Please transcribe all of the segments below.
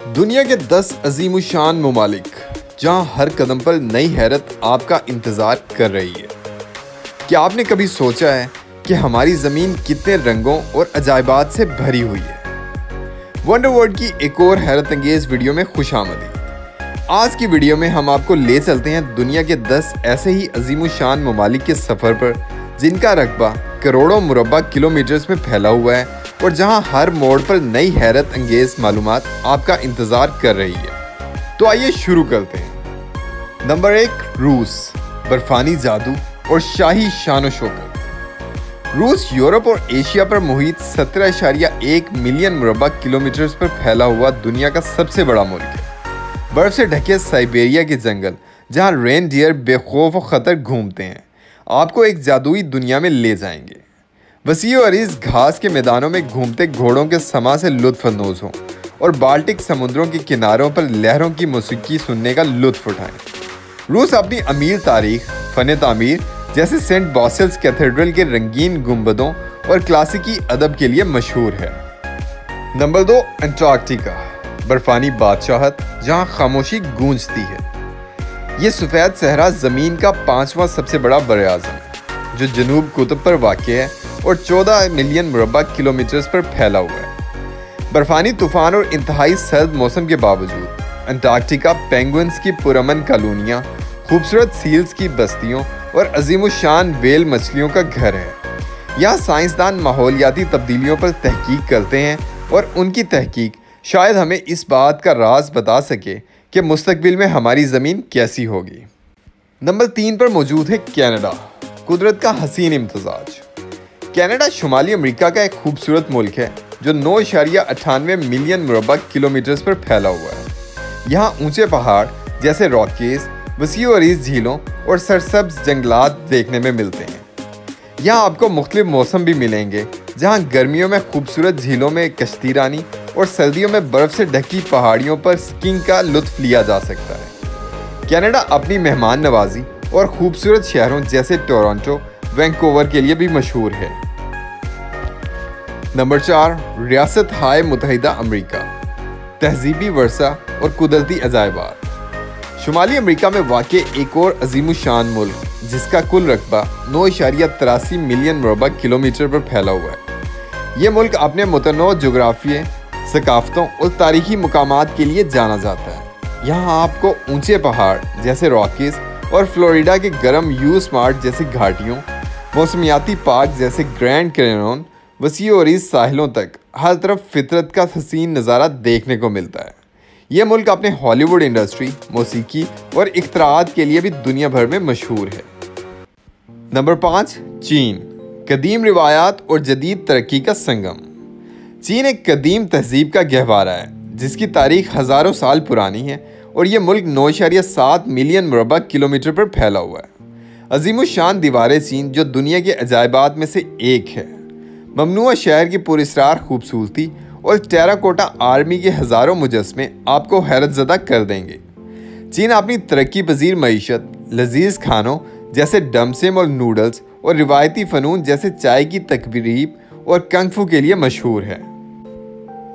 दुनिया के 10 अजीम शान ममालिक, जहाँ हर कदम पर नई हैरत आपका इंतज़ार कर रही है। क्या आपने कभी सोचा है कि हमारी ज़मीन कितने रंगों और अजायबात से भरी हुई है? वंडर वर्ल्ड की एक और हैरत अंगेज वीडियो में खुश आमदी आज की वीडियो में हम आपको ले चलते हैं दुनिया के 10 ऐसे ही अजीम शान ममालिक के सफ़र पर, जिनका रकबा करोड़ों मुरबा किलोमीटर्स में फैला हुआ है और जहाँ हर मोड़ पर नई हैरत अंगेज मालूम आपका इंतज़ार कर रही है। तो आइए शुरू करते हैं। नंबर एक, रूस, बर्फानी जादू और शाही शान शोकत। रूस यूरोप और एशिया पर मुहित सत्रह इशारिया एक मिलियन मुरबा किलोमीटर पर फैला हुआ दुनिया का सबसे बड़ा मुल्क है। बर्फ़ से ढके साइबेरिया के जंगल, जहाँ रेन डियर बेखौफ खतर घूमते हैं। आपको एक जादुई दुनिया में ले जाएँगे। वसी और इस घास के मैदानों में घूमते घोड़ों के समा से लुत्फानंदोज हों और बाल्टिक समुद्रों के किनारों पर लहरों की मौसीकी सुनने का लुत्फ उठाएँ। रूस अपनी अमीर तारीख, फ़न तामीर, जैसे सेंट बॉसल्स कैथेड्रल के रंगीन गुम्बदों और क्लासिकी अदब के लिए मशहूर है। नंबर दो, अंटार्कटिका, बर्फानी बादशाहत, जहाँ खामोशी गूंजती है। ये सफ़ेद सहरा ज़मीन का पांचवा सबसे बड़ा बर जो जनूब कुतुब पर वाक़ है और 14 मिलियन मुरबा किलोमीटर्स पर फैला हुआ है। बर्फानी तूफ़ान और इंतहाई सर्द मौसम के बावजूद, अंटार्कटिका पेंगुइन्स की पुरमन कॉलोनियाँ, खूबसूरत सील्स की बस्तियों और अजीम शान वेल मछलियों का घर है। यहाँ साइंसदान माहौलियाती तब्दीलियों पर तहकीक करते हैं और उनकी तहकीक शायद हमें इस बात का राज बता सके कि मुस्तबिल में हमारी ज़मीन कैसी होगी। नंबर तीन पर मौजूद है कनाडा। कुदरत का हसीन इम्तजाज। कनाडा, शुमाली अमेरिका का एक खूबसूरत मुल्क है, जो नौ इशारिया अट्ठानवे मिलियन मुरबा किलोमीटर्स पर फैला हुआ है। यहाँ ऊँचे पहाड़ जैसे रॉकीज वसी और झीलों और सरसब्ज जंगलात देखने में मिलते हैं। यहाँ आपको मुख्तलिफ़ मौसम भी मिलेंगे, जहाँ गर्मियों में खूबसूरत झीलों में कश्ती रानी और सर्दियों में बर्फ़ से ढकी पहाड़ियों पर स्कीइंग का लुत्फ लिया जा सकता है। कनाडा अपनी मेहमान नवाजी और खूबसूरत शहरों जैसे टोरंटो वैंकोवर के लिए भी मशहूर है। नंबर चार, रियासत हाय मुतहदा अमरीका। तहजीबी वर्षा और कुदरती अजायबात शुमाली अमरीका में वाक़ एक और अजीम शान मुल्क, जिसका कुल रकबा नौ इशारिया तिरासी मिलियन मरबा किलोमीटर पर फैला हुआ है। ये मुल्क अपने मुतनो जोग्राफिए सकाफ़तों और तारीखी मकाम के लिए जाना जाता है। यहाँ आपको ऊँचे पहाड़ जैसे रॉकीज और फ्लोरिडा के गर्म यू स्मार्ट जैसी घाटियों मौसमियाती पार्क जैसे ग्रैंड कैनन वसी और इस साहिलों तक हर तरफ़ फितरत का हसीन नज़ारा देखने को मिलता है। यह मुल्क अपने हॉलीवुड इंडस्ट्री, मौसीकी और इख्तरात के लिए भी दुनिया भर में मशहूर है। नंबर पाँच, चीन, कदीम रिवायात और जदीद तरक्की का संगम। चीन एक कदीम तहजीब का गहवारा है, जिसकी तारीख हज़ारों साल पुरानी है और यह मुल्क नौशारिया सात मिलियन मुरबा किलोमीटर पर फैला हुआ है। अजीम शान दीवार चीन जो दुनिया के अजायबात में से एक है। ममनुआ शहर की पुरस्ार खूबसूरती और टेराकोटा आर्मी के हज़ारों मुजस्मे आपको हैरत ज़दा कर देंगे। चीन अपनी तरक्की पजीर मीशत, लजीज खानों जैसे डमसेम और नूडल्स और रिवायती फ़नून जैसे चाय की तकरीब और कंगफू के लिए मशहूर है।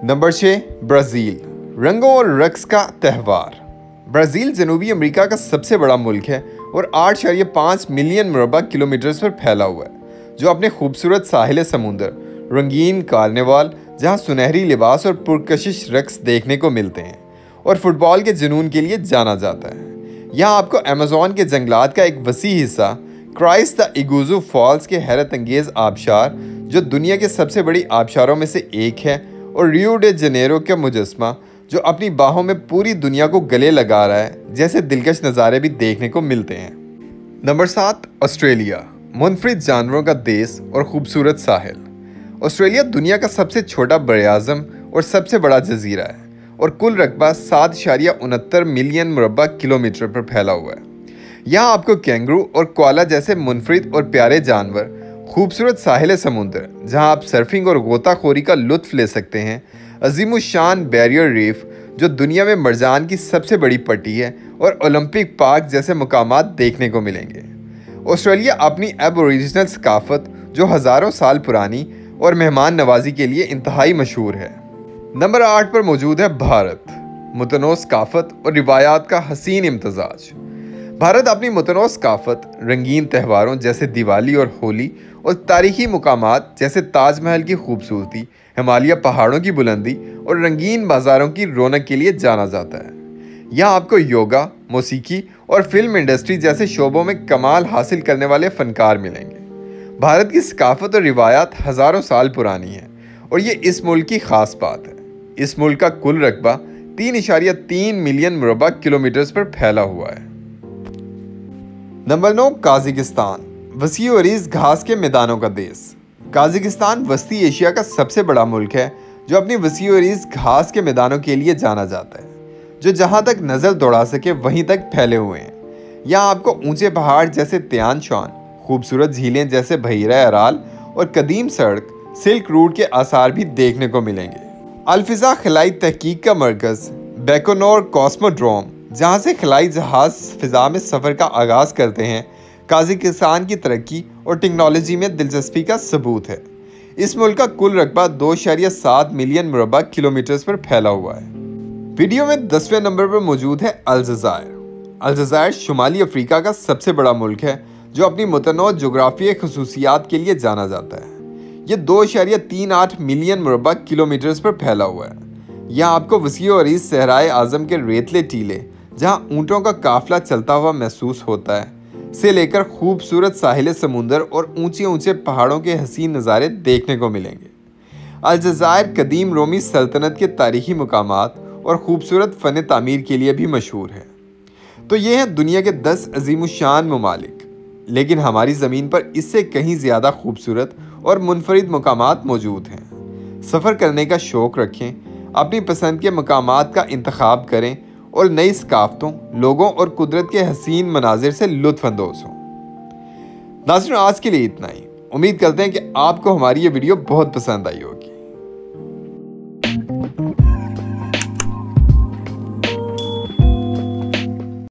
नंबर छः ब्राज़ील। रंगों और रक्स का त्यौहार। ब्राज़ील जनूबी अमेरिका का सबसे बड़ा मुल्क है और आठ शरिय पाँच मिलियन मुरबा किलोमीटर्स पर फैला हुआ है, जो अपने खूबसूरत साहिल समुंदर, रंगीन कार्निवाल, जहाँ सुनहरी लिबास और पुरकशिश रक्स देखने को मिलते हैं, और फुटबॉल के जुनून के लिए जाना जाता है। यहाँ आपको अमेजोन के जंगलात का एक वसी हिस्सा क्राइस द इगूजू फॉल्स के हैरत अंगेज आबशार, जो दुनिया के सबसे बड़ी आबशारों में से एक है, और रियो डे जनेरो का मुजस्मा जो अपनी बाहों में पूरी दुनिया को गले लगा रहा है, जैसे दिलकश नज़ारे भी देखने को मिलते हैं। नंबर सात, ऑस्ट्रेलिया। मुनफरद जानवरों का देश और ख़ूबसूरत साहिल। ऑस्ट्रेलिया दुनिया का सबसे छोटा बरआज़म और सबसे बड़ा जजीरा है और कुल रकबा सात इशारिया उनहत्तर मिलियन मुरबा किलोमीटर पर फैला हुआ है। यहाँ आपको कैंगरू और कोला जैसे मुनफरद और प्यारे जानवर, खूबसूरत साहिल समुंदर, जहाँ आप सर्फिंग और गोताखोरी का लुत्फ ले सकते हैं अजीम शान बैरियर रीफ, जो दुनिया में मरजान की सबसे बड़ी पट्टी है और ओलंपिक पार्क जैसे मकाम देखने को मिलेंगे। ऑस्ट्रेलिया अपनी अब ओरिजिनल सकाफत, जो हज़ारों साल पुरानी और मेहमान नवाजी के लिए इंतहाई मशहूर है। नंबर आठ पर मौजूद है भारत मुतनो सकाफत और रिवायात का हसीन इम्तजाज। भारत अपनी मुतनो सकाफत, रंगीन त्यौहारों जैसे दिवाली और होली और तारीखी मकाम जैसे ताजमहल की खूबसूरती हिमालय पहाड़ों की बुलंदी और रंगीन बाज़ारों की रौनक के लिए जाना जाता है। यहाँ आपको योगा, मौसीकी और फ़िल्म इंडस्ट्री जैसे शोबों में कमाल हासिल करने वाले फनकार मिलेंगे। भारत की सकाफत और रिवायात हज़ारों साल पुरानी है और ये इस मुल्क की ख़ास बात है। इस मुल्क का कुल रकबा तीन इशारिया तीन मिलियन मुरबा किलोमीटर्स पर फैला हुआ है। नंबर नौ, काजिकिस्तान वसी अरीज घास के मैदानों का देश। काजिकिस्तान वस्ती एशिया का सबसे बड़ा मुल्क है, जो अपनी वसी अरीज घास के मैदानों के लिए जाना जाता है, जो जहाँ तक नज़र दौड़ा सके वहीं तक फैले हुए हैं। यहाँ आपको ऊँचे पहाड़ जैसे त्यान शॉन खूबसूरत झीलें जैसे भैरा अराल और कदीम सड़क, सिल्क रूट के आसार भी देखने को मिलेंगे। अलफिज़ा खिलाई तहकीक का मरकज़, बेकोनोर कॉस्मोड्रोम, जहाँ से खिलाई जहाज़ फ़िज़ा में सफ़र का आगाज़ करते हैं काजिकिस्तान की तरक्की और टेक्नोलॉजी में दिलचस्पी का सबूत है। इस मुल्क का कुल रकबा दो शरिया सात मिलियन मुरबा किलोमीटर्स पर फैला हुआ है। वीडियो में दसवें नंबर पर मौजूद है अलजायर अलजायर शुमाली अफ्रीका का सबसे बड़ा मुल्क है, जो अपनी मुतनों जोग्राफी खसूसियात के लिए जाना जाता है। ये दो शहरिया तीन आठ मिलियन मुरबा किलोमीटर्स पर फैला हुआ है। यहाँ आपको वसी और इस सहराए आज़म के रेतले टीले, जहाँ ऊँटों का काफिला चलता हुआ महसूस होता है। से लेकर खूबसूरत साहिल समुंदर और ऊँचे ऊँचे पहाड़ों के हसीन नज़ारे देखने को मिलेंगे। अलजायर कदीम रोमी सल्तनत के तारीखी मकाम और ख़ूबसूरत फ़न तमीर के लिए भी मशहूर है। तो ये हैं दुनिया के दस अजीम शान ममालिक, लेकिन हमारी ज़मीन पर इससे कहीं ज़्यादा खूबसूरत और मुनफरद मकाम मौजूद हैं। सफ़र करने का शौक़ रखें, अपनी पसंद के मकाम का इंतखब करें और नई सकाफ़तों, लोगों और कुदरत के हसीन मनाजिर से लुत्फानंदोज हों। नाजर आज के लिए इतना ही। उम्मीद करते हैं कि आपको हमारी ये वीडियो बहुत पसंद आई होगी।